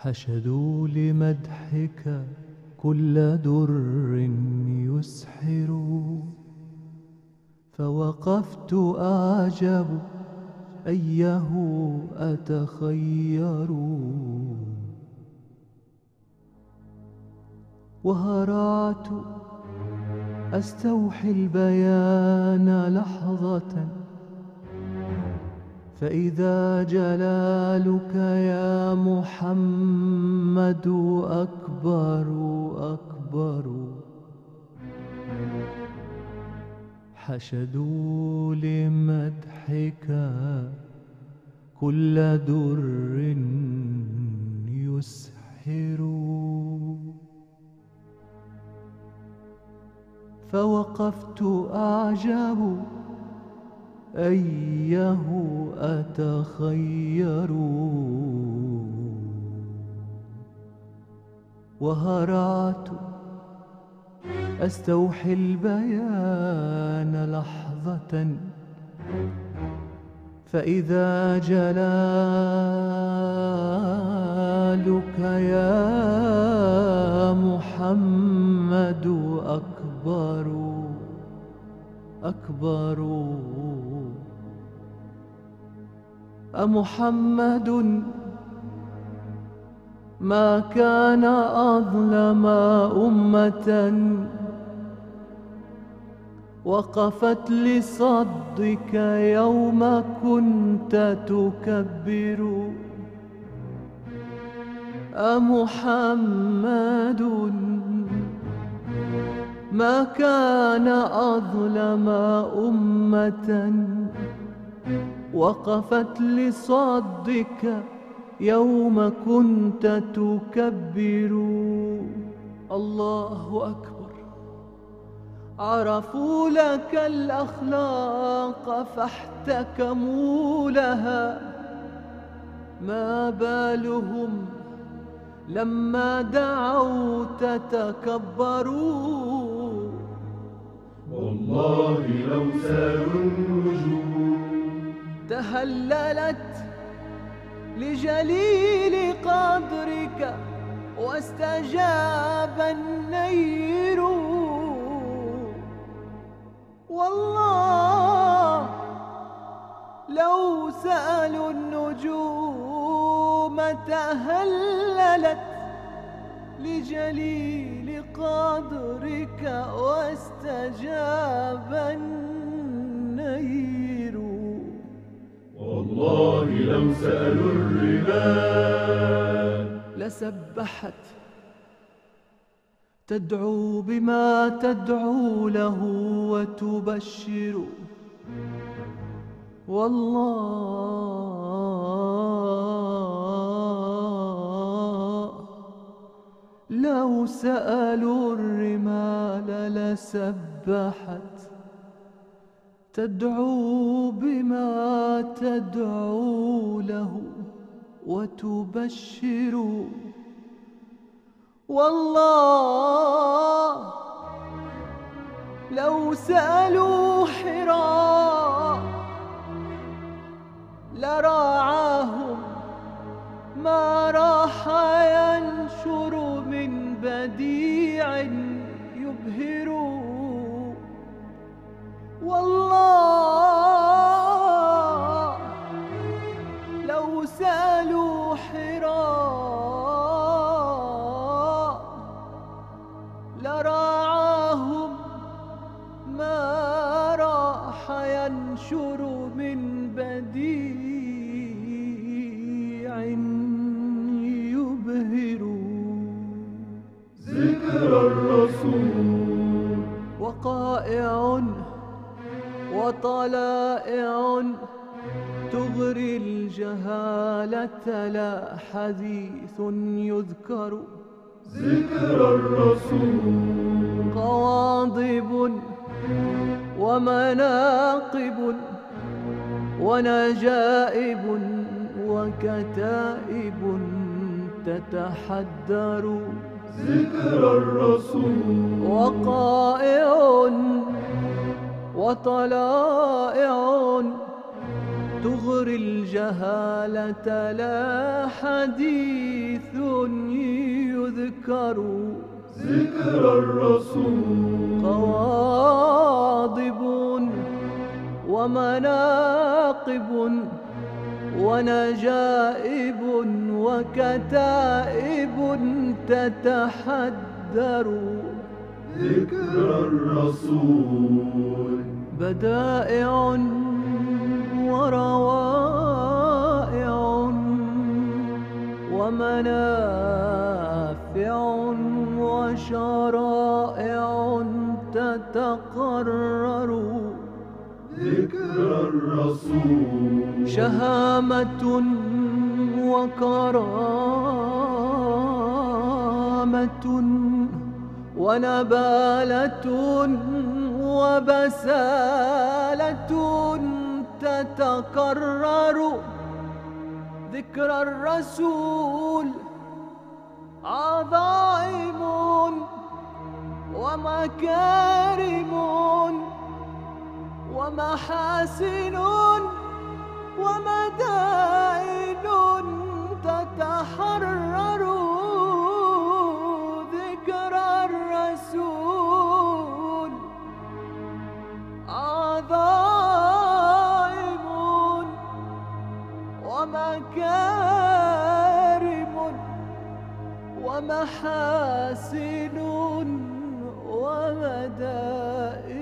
حشدوا لمدحك كل در يسحر. فوقفت أعجب أيه أتخير. وهرعت أستوحي البيان لحظة فإذا جلالك يا محمد أكبر أكبر. حشدوا لمدحك كل در يسحر. فوقفت أعجب أيه أتخير؟ وهرعت أستوحي البيان لحظة فإذا جلالك يا محمد أكبر أكبر. أمحمد ما كان أظلم أمة. وقفت لصدك يوم كنت تكبر. أمحمد ما كان أظلم أمة. وقفت لصدك يوم كنت تكبر. الله أكبر. عرفوا لك الأخلاق فاحتكموا لها ما بالهم لما دعوت تكبروا. والله لو سالوا النجوم تهللت لجليل قدرك واستجاب النير والله لو سألوا النجوم تهللت لجليل قدرك واستجاب النير والله لو سألوا الرمال لسبحت تدعو بما تدعو له وتبشر. والله لو سألوا الرمال لسبحت تدعو بما تدعو له وتبشر. والله لو سألوا حراء لراعاهم ينشر من بديع يبهر ذكر الرسول. وقائع وطلائع تغري الجهالة لا حديث يذكر. ذكر الرسول. قواضب ومناقب ونجائب وكتائب تتحدر. ذكر الرسول. وقائع وطلائع تغري الجهالة. لا حديث يذكر ذكر الرسول. قواضب ومناقب ونجائب وكتائب تتحدر. ذكر الرسول. بدائع وروائع ومنافع وشرائع تتقرر. ذكر الرسول. شهامة وكرامة ونبالة وبسالة تتكرر ذكر الرسول عظائم ومكارم ومحاسن ومدائن تتحرر ذكر الرسول. عظائم ومكارم ومحاسن ومدائن